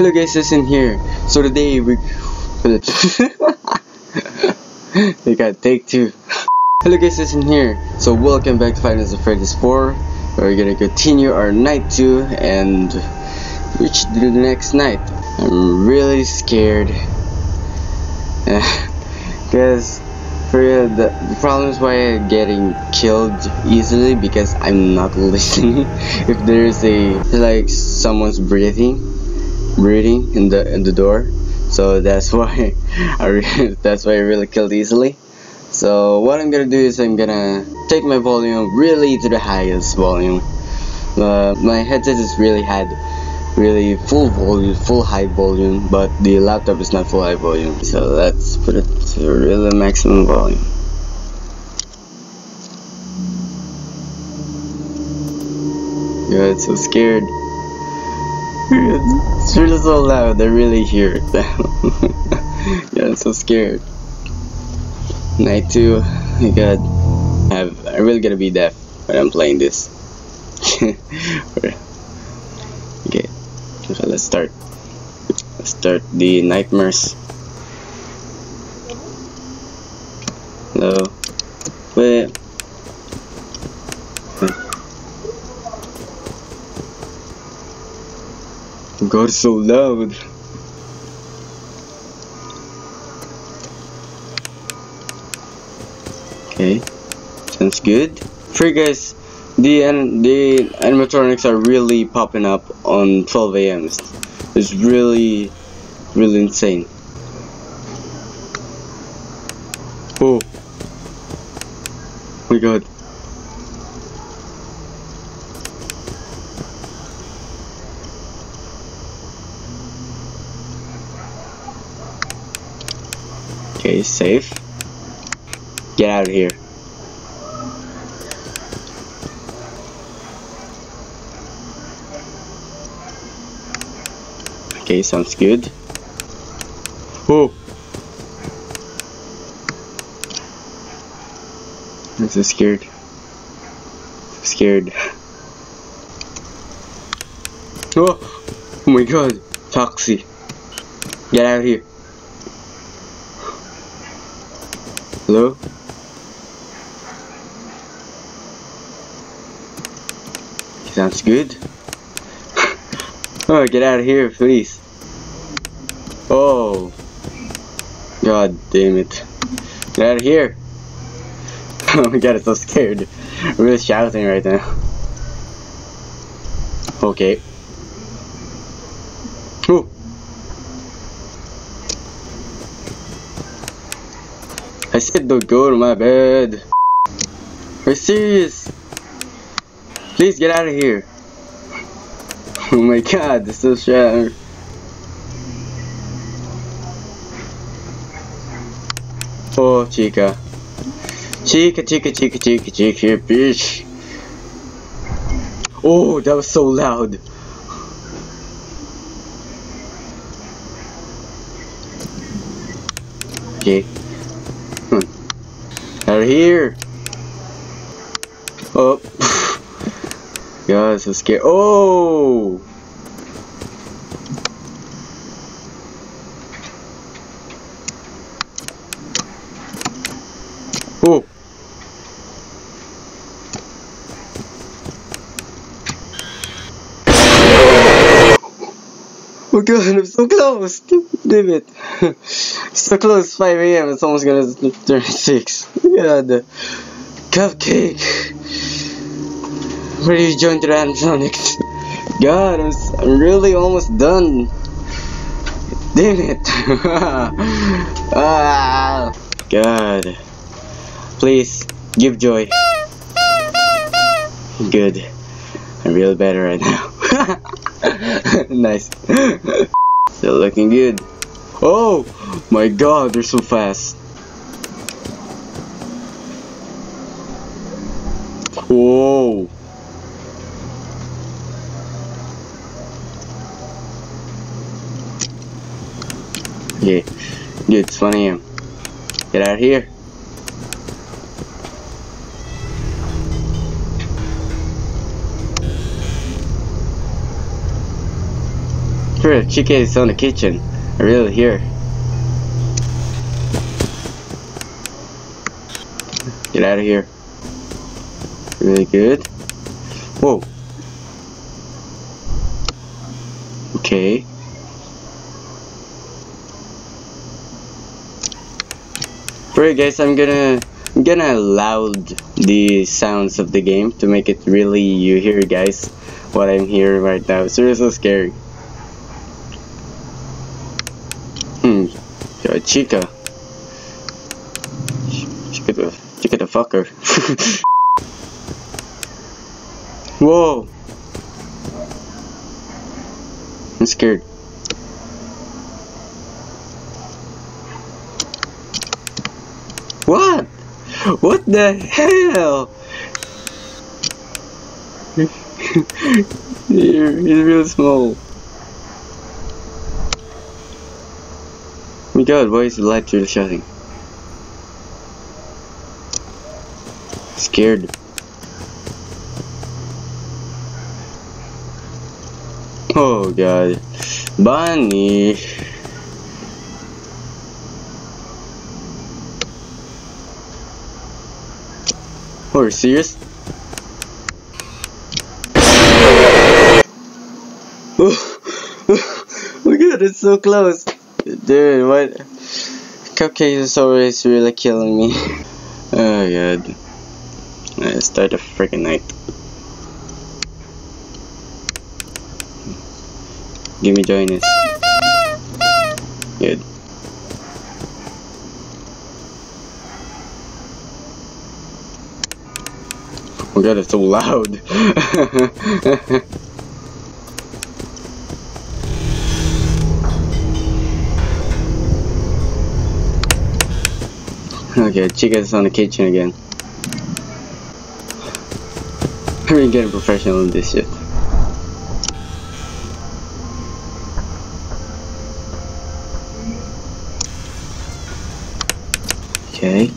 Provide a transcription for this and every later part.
Hello guys, listen here. So today we we got take two. Hello guys, listen here. So welcome back to Nights at Freddy's 4. We're gonna continue our night 2 and reach the next night. I'm really scared. Because for the, the problem is why I'm getting killed easily because I'm not listening. if there's a like someone's breathing, breathing in the in the door, so that's why I re- that's why I really killed easily. So what I'm gonna do is I'm gonna take my volume really to the highest volume. Uh, my headset is really had really full volume, full high volume, but the laptop is not full high volume. So let's put it to really maximum volume. Yeah, it's so scared. It's really so loud. They really hear yeah, I'm so scared. Night two. My God, I have I really gotta be deaf when I'm playing this. okay, so let's start. Let's start the nightmares. Hello. Wait. So loud. Okay, sounds good. For you guys, the an the animatronics are really popping up on 12 a.m. It's really, really insane. Oh, my God. Okay, safe. Get out of here. Okay, sounds good. Oh! I'm so scared. So scared. Oh! Oh my god! Foxy! Get out of here! Hello? Sounds good. oh, get out of here, please. Oh. God damn it. Get out of here. oh my god, I'm so scared. I'm really shouting right now. Okay. Said don't go to my bed. Are you serious? Please get out of here. Oh my god, this is shattered. Oh, chica. Chica, chica, chica, chica, chica, bitch. Oh, that was so loud. Okay. Here. Oh. God, so scared. Oh! Oh god, I'm so close! Damn it! so close, 5 a.m. It's almost gonna turn 6. God. Cupcake! Where do you join the animatronics? God, I'm, I'm really almost done. Damn it! ah! God. Please, give joy. Good. I'm really better right now. nice. Still looking good. Oh my god, they're so fast. Whoa. Yeah, good, it's 1 a.m. Get out of here. Sure, chicken is on the kitchen. I really hear. Get out of here. Really good. Whoa. Okay. Alright guys, I'm gonna I'm gonna loud the sounds of the game to make it really you hear guys what I'm hearing right now. It's really so scary. Yo, Chica. Chica the Chica the fucker. Whoa. I'm scared. What? What the hell? He's real small. My god, why is the light still shutting? Scared. Oh god. Bonnie. Oh, are serious? Oh, oh my god, it's so close. Dude, what? Cupcake is always really killing me. oh god. Let's start the freaking night. Give me joyness. Good. Oh god, it's so loud. okay, Chica's on the kitchen again. I'm getting professional in this shit. Okay.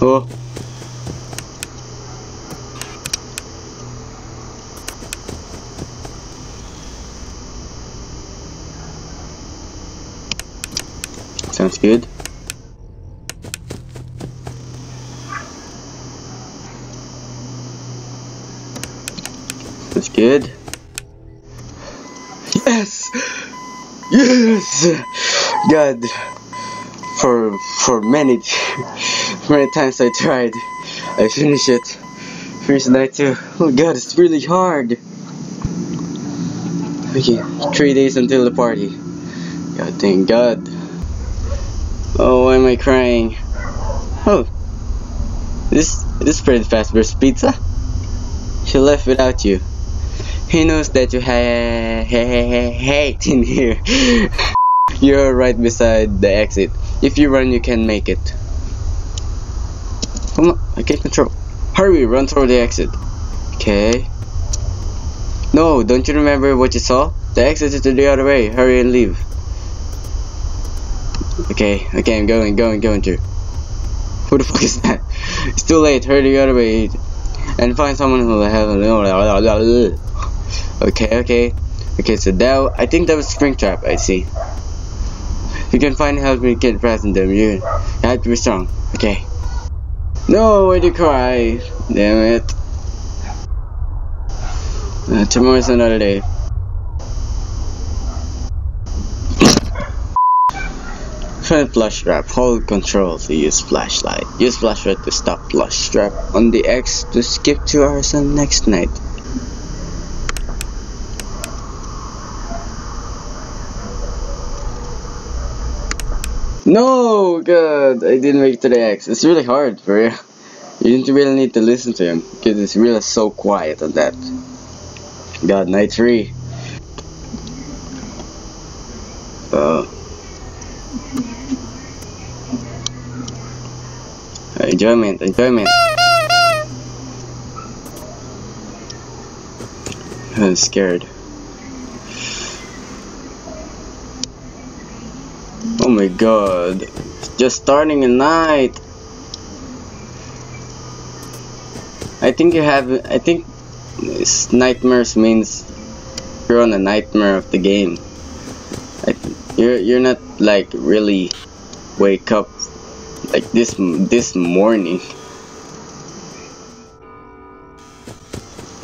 Oh. Good. That's good. Yes! Yes! God, for for many many times I tried, I finished it. Finished night two. Oh God, it's really hard. Okay, three days until the party. God thank God. Why am I crying? Oh, this this is pretty fast. Where's pizza? She left without you. He knows that you ha ha ha ha hate in here. You're right beside the exit. If you run, you can make it. Come on, I can't control. Hurry, run toward the exit. Okay. No, don't you remember what you saw? The exit is the other way. Hurry and leave. Okay, okay, I'm going, going, going to. Who the fuck is that? It's too late. Hurry the other way and find someone who will have. Okay, okay, okay. So that I think that was Springtrap. I see. You can find help me get past them. You have to be strong. Okay. No, do you cry? Damn it. Uh, tomorrow's another day. Find flash. Hold control to use flashlight. Use flashlight to stop flash on the X to skip two hours on next night. No, God, I didn't make it to the X. It's really hard for you. You didn't really need to listen to him because it's really so quiet on that. God, night three. Uh, enjoyment, enjoyment. I'm scared. Oh my god. just starting a night. I think you have. I think nightmares means you're on a nightmare of the game. I, you're you're not like really wake up like this this morning.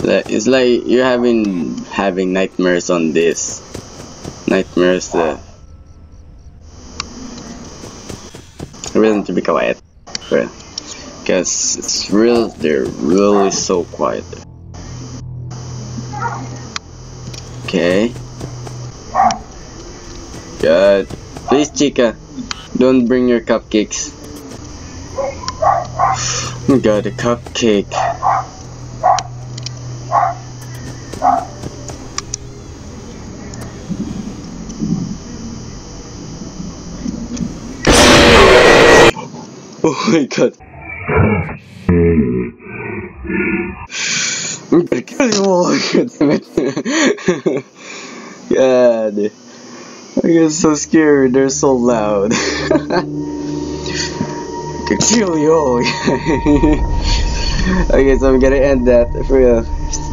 It's like you're having having nightmares on this nightmares. Really need to be quiet, because it's real. They're really so quiet. Okay. Good. Please, Chica, don't bring your cupcakes. Oh god, a cupcake. Oh my god. I'm gonna kill you all. god. I get so scared, they're so loud. I could kill you all. okay, so I'm gonna end that for real.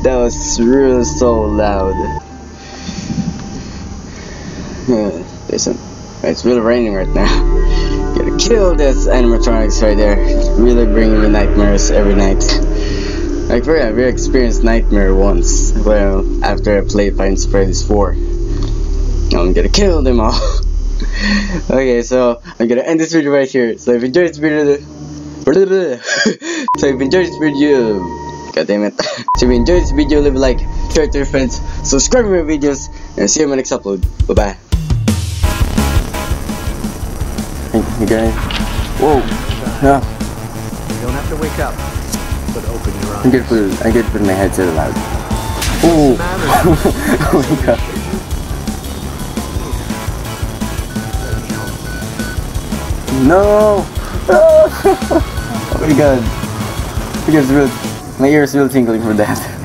That was really so loud. Listen, it's really raining right now. Gonna kill this animatronics right there. It's really bringing me nightmares every night. Like, for real, I've experienced nightmare once. Well, after I played Five Freddy's 4. I'm gonna kill them all. okay, so I'm gonna end this video right here. So if you enjoyed this video, so if you enjoyed this video, god damn it. so if you enjoyed this video, leave a like, share it to your friends, subscribe to my videos, and see you in my next upload. Bye bye. You guys. Whoa. Yeah. You don't have to wake up, but open your eyes. I'm gonna put I'm gonna put my headset loud. Oh. oh my god. No. oh my god. Because my ears really tingling from that.